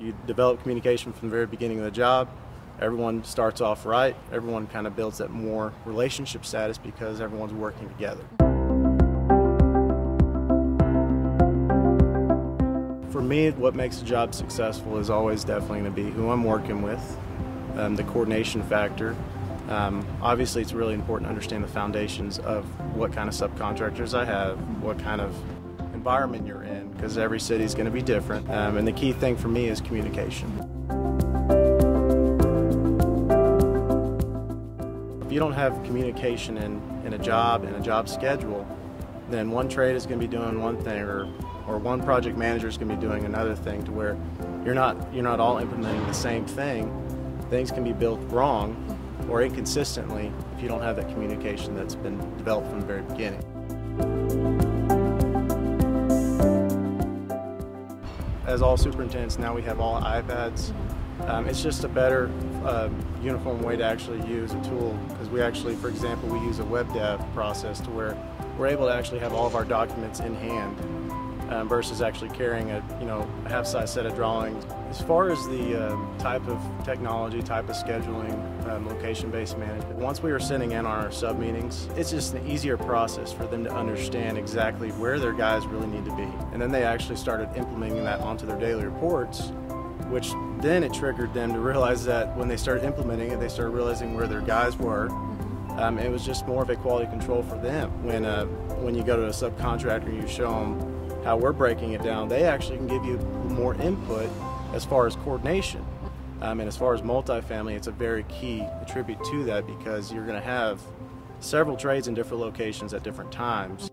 You develop communication from the very beginning of the job. Everyone starts off right. Everyone kind of builds that more relationship status because everyone's working together. For me, what makes a job successful is always definitely going to be who I'm working with, um, the coordination factor. Um, obviously, it's really important to understand the foundations of what kind of subcontractors I have, what kind of environment you're in, because every city is going to be different. Um, and the key thing for me is communication. If you don't have communication in, in a job, in a job schedule, then one trade is going to be doing one thing or, or one project manager is going to be doing another thing to where you're not, you're not all implementing the same thing. Things can be built wrong or inconsistently if you don't have that communication that's been developed from the very beginning. As all superintendents, now we have all iPads. Um, it's just a better uh, uniform way to actually use a tool because we actually, for example, we use a web dev process to where we're able to actually have all of our documents in hand um, versus actually carrying a you know a half-size set of drawings. As far as the um, type of technology, type of scheduling, um, location-based management, once we were sending in on our sub meetings, it's just an easier process for them to understand exactly where their guys really need to be. And then they actually started implementing that onto their daily reports which then it triggered them to realize that when they started implementing it, they started realizing where their guys were. Um, it was just more of a quality control for them. When uh, when you go to a subcontractor and you show them how we're breaking it down, they actually can give you more input as far as coordination. Um, and as far as multifamily, it's a very key attribute to that because you're going to have several trades in different locations at different times.